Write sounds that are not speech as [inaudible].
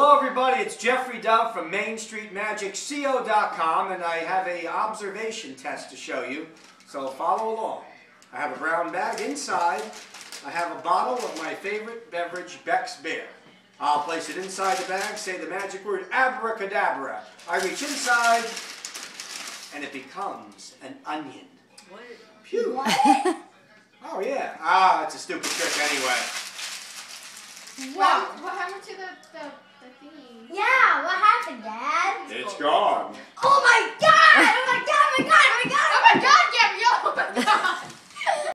Hello, everybody. It's Geoffrey Dove from MainStreetMagicCO.com, and I have a observation test to show you. So follow along. I have a brown bag inside. I have a bottle of my favorite beverage, Beck's Beer. I'll place it inside the bag, say the magic word abracadabra. I reach inside, and it becomes an onion. What? Phew. [laughs] Oh yeah. Ah, it's a stupid trick anyway. Wow. What happened yeah, what happened, Dad? It's gone. Oh my God!